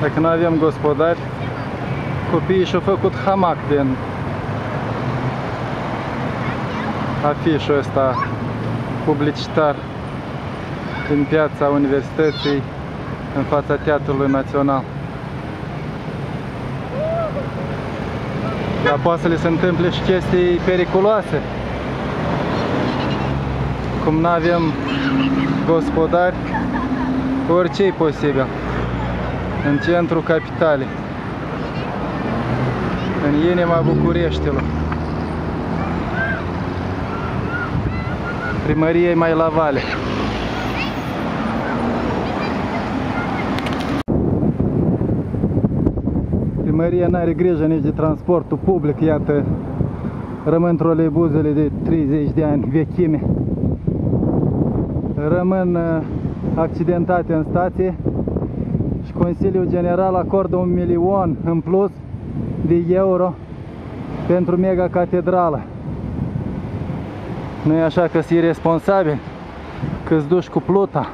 Dacă nu avem gospodari, copiii și-au făcut hamac din afișul ăsta publicitar din piața universității în fața Teatrului Național. Dar poate să le se întâmple și chestii periculoase. Cum nu avem gospodari, orice e posibil. În centrul capitalei. În inima Bucureștilor. Primăriei mai la vale. Primăria n-are grijă nici de transportul public, iată, rămân troleibuzele de 30 de ani vechime. Rămân uh, accidentate în stație și Consiliul General acordă un milion în plus de euro pentru mega catedrală. Nu e așa că sunt irresponsabil, că-ți duci cu pluta